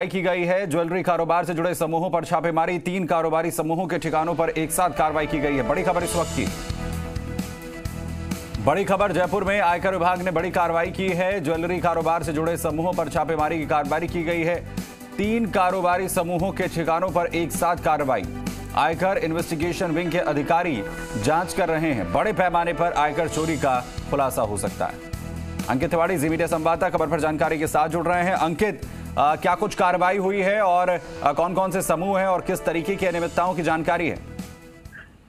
की गई है। ज्वेलरी कारोबार से जुड़े समूहों पर छापेमारी। तीन कारोबारी समूहों के ठिकानों पर एक साथ कार्रवाई की गई है। बड़ी खबर इस वक्त की। बड़ी खबर जयपुर में आयकर विभाग ने बड़ी कार्रवाई की है। ज्वेलरी कारोबार से जुड़े समूहों पर छापेमारी की कार्रवाई की गई है। तीन कारोबारी समूहों के ठिकानों पर एक साथ कार्रवाई। आयकर इन्वेस्टिगेशन विंग के अधिकारी जाँच कर रहे हैं। बड़े पैमाने पर आयकर चोरी का खुलासा हो सकता है। अंकित तिवाड़ी जी मीडिया संवाददाता, खबर पर जानकारी के साथ जुड़ रहे हैं। अंकित आ, क्या कुछ कार्रवाई हुई है और कौन कौन से समूह हैं और किस तरीके की अनियमितताओं की जानकारी है?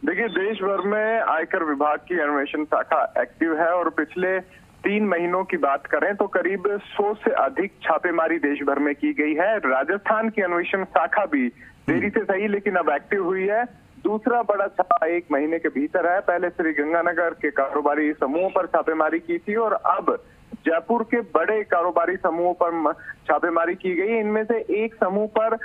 देखिए देश भर में आयकर विभाग की अन्वेषण शाखा एक्टिव है और पिछले तीन महीनों की बात करें तो करीब सौ से अधिक छापेमारी देश भर में की गई है। राजस्थान की अन्वेषण शाखा भी देरी से सही लेकिन अब एक्टिव हुई है। दूसरा बड़ा छापा एक महीने के भीतर है। पहले श्री गंगानगर के कारोबारी समूह पर छापेमारी की थी और अब जयपुर के बड़े कारोबारी समूहों पर छापेमारी की गई। इनमें से एक समूह पर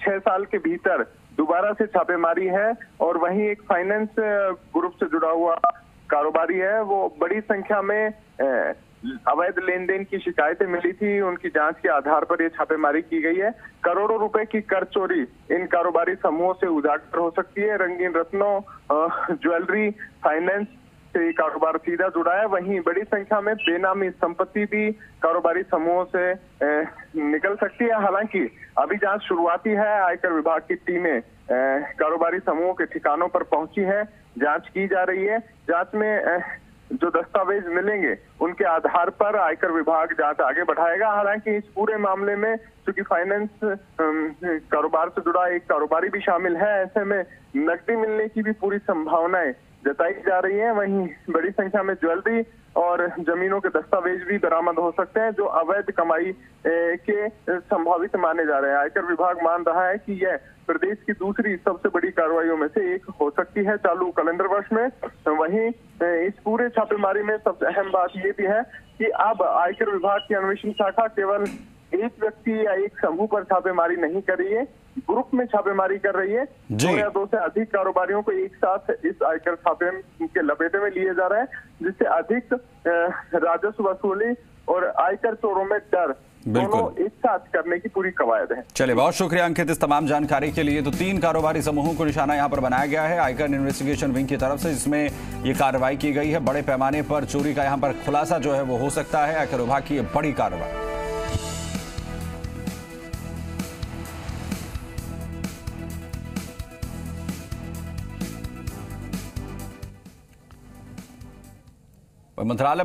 छह साल के भीतर दोबारा से छापेमारी है और वहीं एक फाइनेंस ग्रुप से जुड़ा हुआ कारोबारी है। वो बड़ी संख्या में अवैध लेन देन की शिकायतें मिली थी। उनकी जाँच के आधार पर ये छापेमारी की गई है। करोड़ों रुपए की कर चोरी इन कारोबारी समूहों से उजागर हो सकती है। रंगीन रत्नों ज्वेलरी फाइनेंस से कारोबार सीधा जुड़ा है। वहीं बड़ी संख्या में बेनामी संपत्ति भी कारोबारी समूहों से निकल सकती है। हालाँकि अभी जाँच शुरुआती है। आयकर विभाग की टीमें कारोबारी समूहों के ठिकानों पर पहुँची है। जाँच की जा रही है। जाँच में जो दस्तावेज़ मिलेंगे, उनके आधार पर आयकर विभाग जाँच आगे बढ़ाएगा। हालाँकि इस पूरे मामले में, चूँकि फाइनेंस कारोबार से जुड़ा एक कारोबारी भी शामिल है, ऐसे में नकदी मिलने की भी पूरी संभावनाएँ जताई जा रही है। वहीं बड़ी संख्या में ज्वेलरी और जमीनों के दस्तावेज़ भी बरामद हो सकते हैं, जो अवैध कमाई के संभावित माने जा रहे हैं। आयकर विभाग मान रहा है कि यह प्रदेश की दूसरी सबसे बड़ी कार्रवाइयों में से एक हो सकती है चालू कैलेंडर वर्ष में। वहीं इस पूरे छापेमारी में सबसे अहम बात ये भी है कि अब आयकर विभाग की अन्वेषण शाखा केवल एक व्यक्ति या एक समूह पर छापेमारी नहीं कर रही है ग्रुप में छापेमारी कर रही है। दो या दो से अधिक कारोबारियों को एक साथ इस आयकर छापे के लपेटे में लिए जा रहे हैं जिससे अधिक राजस्व वसूली और आयकर चोरों में डर दोनों एक साथ करने की पूरी कवायद है। चलिए बहुत शुक्रिया अंकित इस तमाम जानकारी के लिए। तो तीन कारोबारी समूहों को निशाना यहाँ पर बनाया गया है। आयकर इन्वेस्टिगेशन विंग की तरफ़ से जिसमें ये कार्रवाई की गई है। बड़े पैमाने पर चोरी का यहाँ पर खुलासा जो है वो हो सकता है। आयकर विभाग की बड़ी कार्रवाई। मंत्रालय